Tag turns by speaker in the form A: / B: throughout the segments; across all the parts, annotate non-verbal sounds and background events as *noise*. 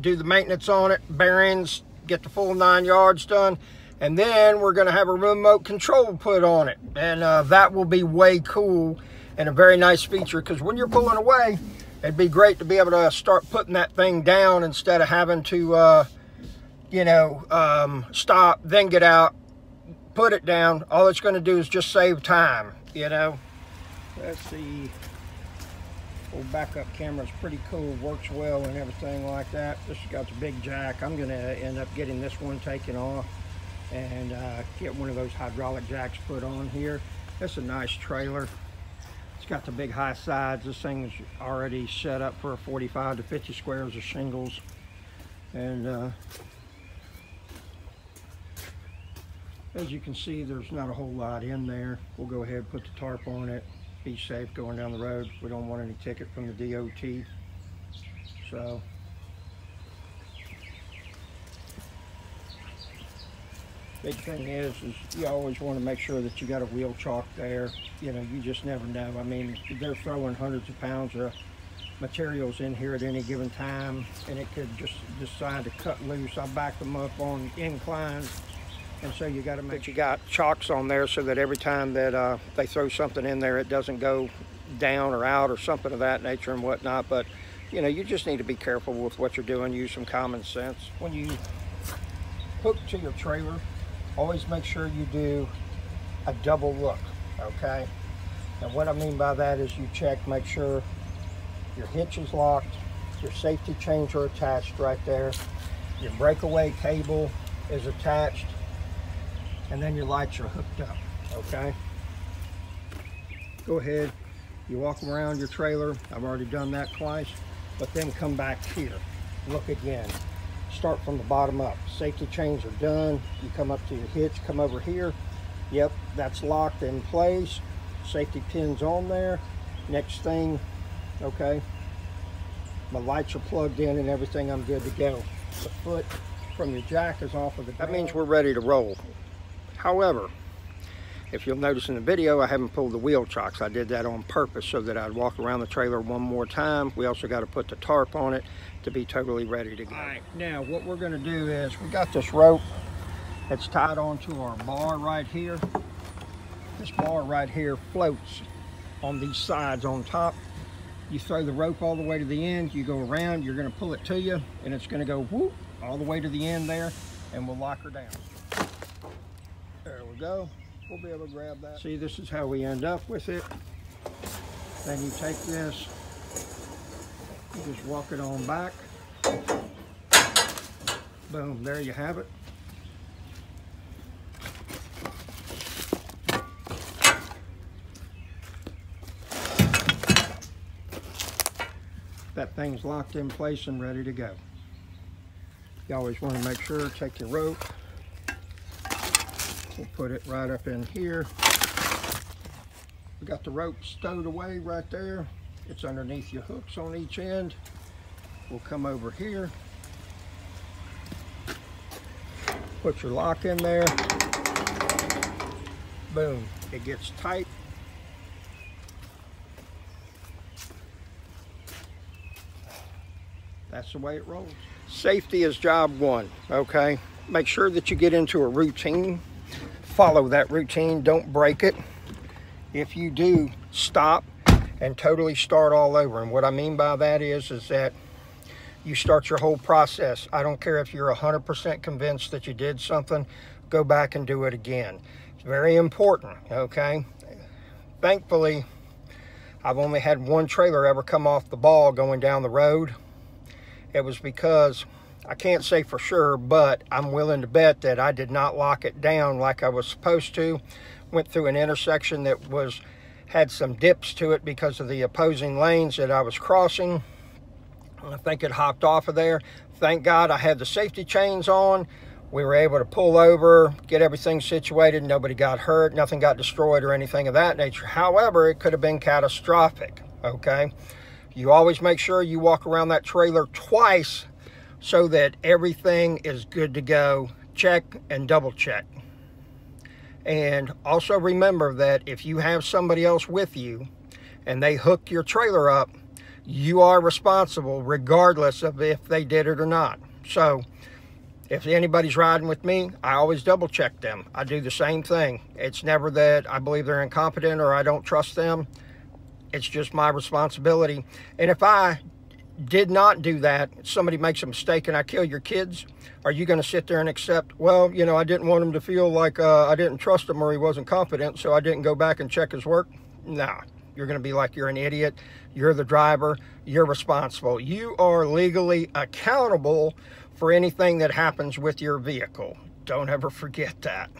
A: do the maintenance on it, bearings, get the full nine yards done. And then we're gonna have a remote control put on it. And uh, that will be way cool and a very nice feature because when you're pulling away, it'd be great to be able to start putting that thing down instead of having to, uh, you know, um, stop, then get out, put it down. All it's gonna do is just save time, you know. Let's see. Old backup camera is pretty cool, works well and everything like that. This has got the big jack. I'm gonna end up getting this one taken off and uh, get one of those hydraulic jacks put on here. It's a nice trailer. It's got the big high sides. This thing's already set up for 45 to 50 squares of shingles. And uh, as you can see, there's not a whole lot in there. We'll go ahead and put the tarp on it. Be safe going down the road. We don't want any ticket from the DOT. So big thing is, is you always want to make sure that you got a wheel chock there. You know, you just never know. I mean, they're throwing hundreds of pounds of materials in here at any given time, and it could just decide to cut loose. I back them up on inclines, and so you got to make you got chocks on there so that every time that uh, they throw something in there, it doesn't go down or out or something of that nature and whatnot. But you know, you just need to be careful with what you're doing. Use some common sense when you hook to your trailer always make sure you do a double look, okay? And what I mean by that is you check, make sure your hitch is locked, your safety chains are attached right there, your breakaway cable is attached, and then your lights are hooked up, okay? Go ahead, you walk around your trailer, I've already done that twice, but then come back here, look again, start from the bottom up. Safety chains are done. You come up to your hitch, come over here. Yep, that's locked in place. Safety pins on there. Next thing, okay, my lights are plugged in and everything, I'm good to go. The foot from your jack is off of the That means we're ready to roll. However, if you'll notice in the video, I haven't pulled the wheel chocks. I did that on purpose so that I'd walk around the trailer one more time. We also got to put the tarp on it to be totally ready to go. All right, now what we're gonna do is we got this rope that's tied onto our bar right here. This bar right here floats on these sides on top. You throw the rope all the way to the end, you go around, you're gonna pull it to you, and it's gonna go whoop all the way to the end there, and we'll lock her down. There we go. We'll be able to grab that. See, this is how we end up with it. Then you take this, you just walk it on back. Boom, there you have it. That thing's locked in place and ready to go. You always want to make sure, take your rope. We'll put it right up in here. We got the rope stowed away right there. It's underneath your hooks on each end. We'll come over here. Put your lock in there. Boom, it gets tight. That's the way it rolls. Safety is job one, okay? Make sure that you get into a routine. Follow that routine, don't break it. If you do, stop and totally start all over. And what I mean by that is, is that you start your whole process. I don't care if you're 100% convinced that you did something, go back and do it again. It's very important, okay? Thankfully, I've only had one trailer ever come off the ball going down the road. It was because, I can't say for sure, but I'm willing to bet that I did not lock it down like I was supposed to. Went through an intersection that was had some dips to it because of the opposing lanes that I was crossing. I think it hopped off of there. Thank God I had the safety chains on. We were able to pull over, get everything situated. Nobody got hurt, nothing got destroyed or anything of that nature. However, it could have been catastrophic, okay? You always make sure you walk around that trailer twice so that everything is good to go. Check and double check. And also remember that if you have somebody else with you and they hook your trailer up, you are responsible regardless of if they did it or not. So if anybody's riding with me, I always double check them. I do the same thing. It's never that I believe they're incompetent or I don't trust them. It's just my responsibility. And if I did not do that, somebody makes a mistake and I kill your kids, are you going to sit there and accept, well, you know, I didn't want him to feel like uh, I didn't trust him or he wasn't competent, so I didn't go back and check his work? Nah, you're going to be like you're an idiot. You're the driver. You're responsible. You are legally accountable for anything that happens with your vehicle. Don't ever forget that.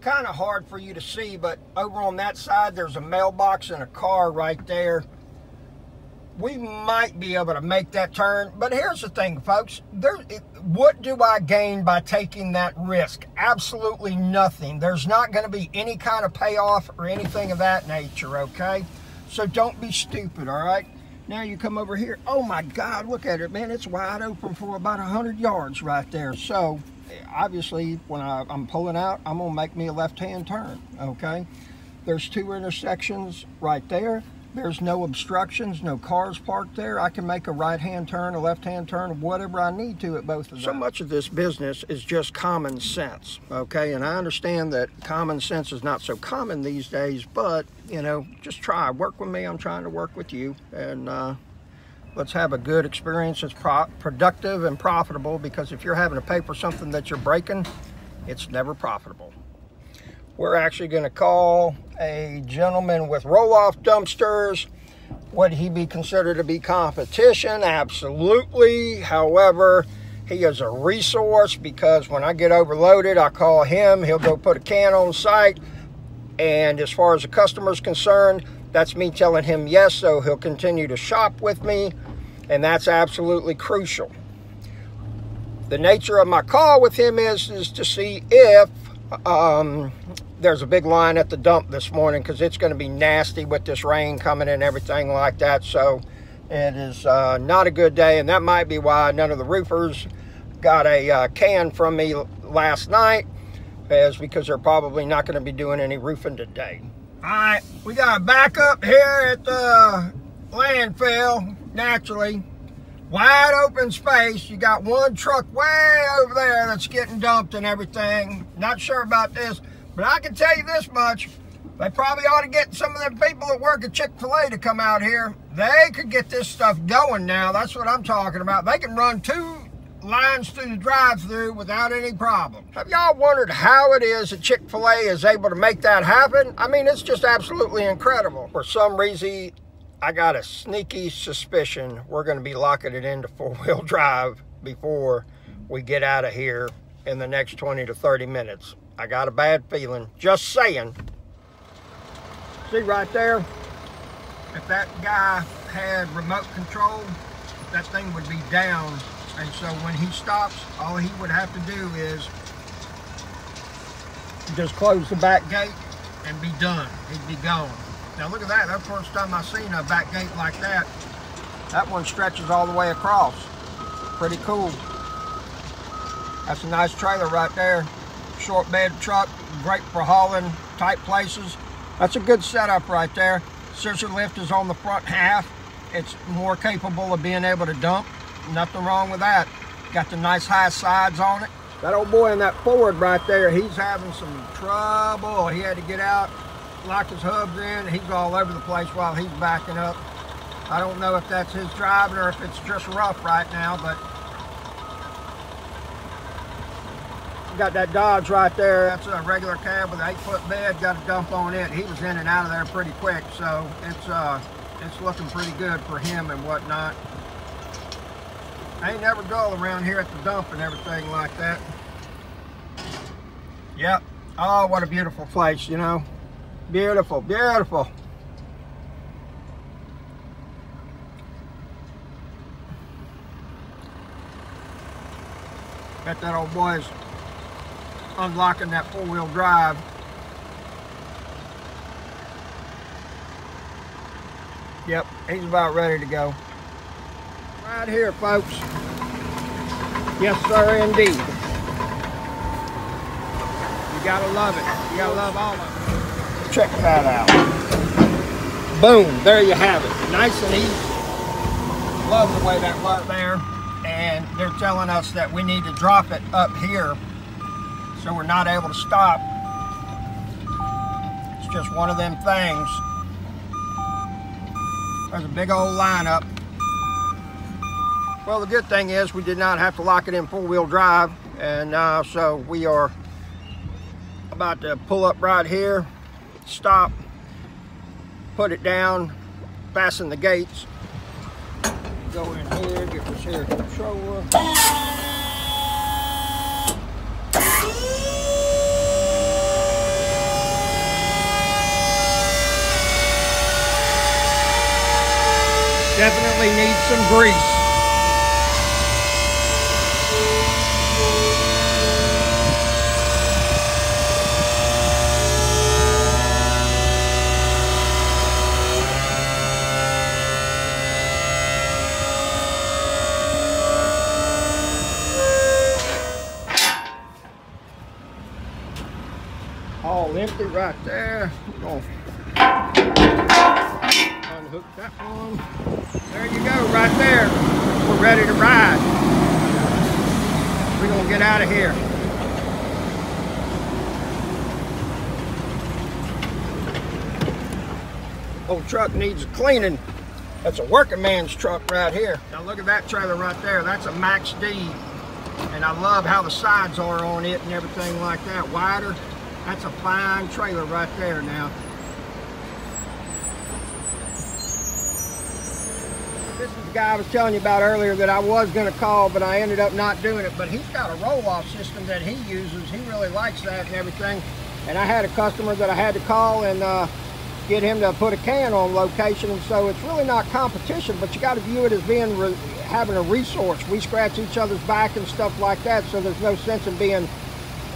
A: Kind of hard for you to see, but over on that side, there's a mailbox and a car right there we might be able to make that turn. But here's the thing, folks. There, what do I gain by taking that risk? Absolutely nothing. There's not going to be any kind of payoff or anything of that nature, okay? So don't be stupid, all right? Now you come over here. Oh, my God, look at it, man. It's wide open for about 100 yards right there. So, obviously, when I, I'm pulling out, I'm going to make me a left-hand turn, okay? There's two intersections right there. There's no obstructions, no cars parked there. I can make a right-hand turn, a left-hand turn, whatever I need to at both of them. So much of this business is just common sense, okay? And I understand that common sense is not so common these days, but, you know, just try. Work with me. I'm trying to work with you. And uh, let's have a good experience that's pro productive and profitable because if you're having to pay for something that you're breaking, it's never profitable we're actually going to call a gentleman with roll-off dumpsters. Would he be considered to be competition? Absolutely. However, he is a resource because when I get overloaded, I call him. He'll go put a can on site. And as far as the customer is concerned, that's me telling him yes, so he'll continue to shop with me. And that's absolutely crucial. The nature of my call with him is, is to see if um, there's a big line at the dump this morning because it's going to be nasty with this rain coming and everything like that. So it is uh, not a good day, and that might be why none of the roofers got a uh, can from me last night, is because they're probably not going to be doing any roofing today. All right, we got a backup here at the landfill, naturally. Wide open space. You got one truck way over there that's getting dumped and everything. Not sure about this. But I can tell you this much. They probably ought to get some of the people that work at Chick-fil-A to come out here. They could get this stuff going now. That's what I'm talking about. They can run two lines through the drive-through without any problem. Have y'all wondered how it is that Chick-fil-A is able to make that happen? I mean, it's just absolutely incredible. For some reason, I got a sneaky suspicion we're going to be locking it into four-wheel *laughs* drive before we get out of here in the next 20 to 30 minutes. I got a bad feeling. Just saying. See right there? If that guy had remote control, that thing would be down. And so when he stops, all he would have to do is just close the back gate and be done. He'd be gone. Now look at that. That's the first time I've seen a back gate like that. That one stretches all the way across. Pretty cool. That's a nice trailer right there short bed truck, great for hauling type places. That's a good setup right there. Scissor lift is on the front half. It's more capable of being able to dump. Nothing wrong with that. Got the nice high sides on it. That old boy in that Ford right there, he's having some trouble. He had to get out, lock his hubs in. He's all over the place while he's backing up. I don't know if that's his driving or if it's just rough right now, but got that Dodge right there. That's a regular cab with an eight foot bed. Got a dump on it. He was in and out of there pretty quick. So it's uh, it's looking pretty good for him and whatnot. I ain't never dull around here at the dump and everything like that. Yep. Oh, what a beautiful place, you know. Beautiful, beautiful. Got that old boy's unlocking that four-wheel drive. Yep, he's about ready to go. Right here, folks. Yes, sir, indeed. You gotta love it. You gotta love all of it. Check that out. boom, there you have it. Nice and easy. Love the way that worked there. And they're telling us that we need to drop it up here so we're not able to stop. It's just one of them things. There's a big old lineup. Well, the good thing is we did not have to lock it in four-wheel drive. And uh, so we are about to pull up right here, stop, put it down, fasten the gates, go in here, get this here controller. Definitely needs some grease. Ready to ride. We're gonna get out of here. Old truck needs a cleaning. That's a working man's truck right here. Now look at that trailer right there. That's a MAXXD. And I love how the sides are on it and everything like that. Wider. That's a fine trailer right there now. This is the guy I was telling you about earlier that I was going to call, but I ended up not doing it. But he's got a roll-off system that he uses. He really likes that and everything. And I had a customer that I had to call and uh, get him to put a can on location. And so it's really not competition, but you got to view it as being having a resource. We scratch each other's back and stuff like that, so there's no sense in being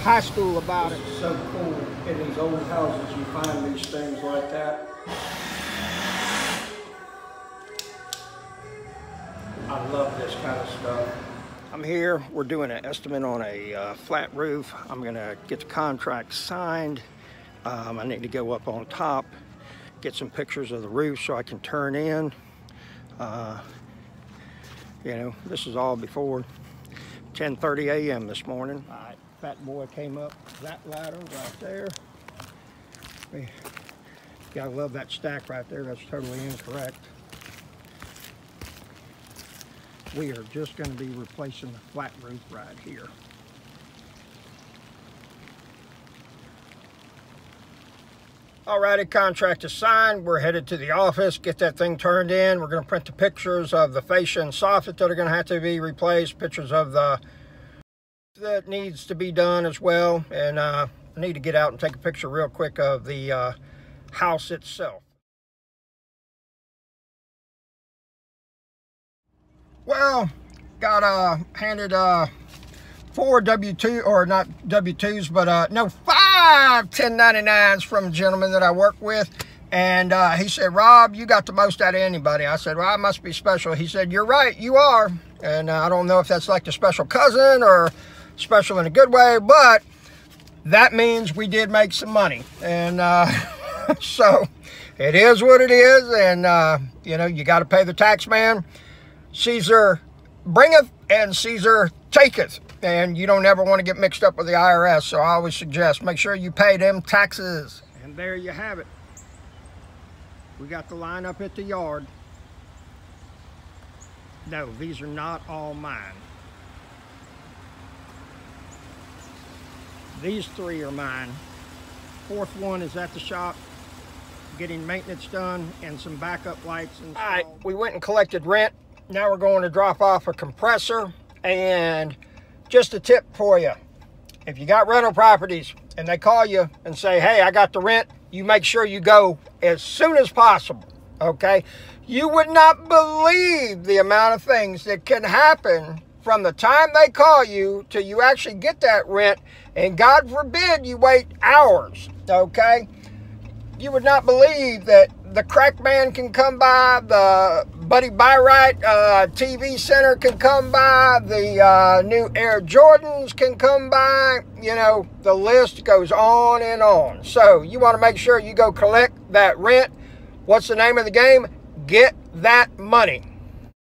A: high school about it. It's so cool in these old houses you find these things like that. I love this kind of stuff. I'm here, we're doing an estimate on a uh, flat roof. I'm gonna get the contract signed. Um, I need to go up on top, get some pictures of the roof so I can turn in. Uh, you know, this is all before 10.30 a.m. this morning All right, fat boy came up that ladder right there. We gotta love that stack right there. That's totally incorrect. We are just going to be replacing the flat roof right here. Alrighty, contract is signed. We're headed to the office, get that thing turned in. We're going to print the pictures of the fascia and soffit that are going to have to be replaced, pictures of the that needs to be done as well. And uh, I need to get out and take a picture real quick of the uh, house itself. Well, got uh, handed uh, four W-2, or not W-2s, but uh, no, five 1099s from a gentleman that I work with. And uh, he said, Rob, you got the most out of anybody. I said, well, I must be special. He said, you're right, you are. And uh, I don't know if that's like the special cousin or special in a good way, but that means we did make some money. And uh, *laughs* so it is what it is. And, uh, you know, you got to pay the tax man. Caesar bringeth and Caesar taketh. And you don't ever want to get mixed up with the IRS. So I always suggest make sure you pay them taxes. And there you have it. We got the line up at the yard. No, these are not all mine. These three are mine. Fourth one is at the shop getting maintenance done and some backup lights installed. All right, we went and collected rent. Now we're going to drop off a compressor and just a tip for you. If you got rental properties and they call you and say, hey, I got the rent, you make sure you go as soon as possible, okay? You would not believe the amount of things that can happen from the time they call you till you actually get that rent, and God forbid you wait hours, okay? You would not believe that the crack man can come by, the Buddy Byright uh, TV Center can come by, the uh, new Air Jordans can come by. You know, the list goes on and on. So you want to make sure you go collect that rent
B: What's the name of the game? Get that money.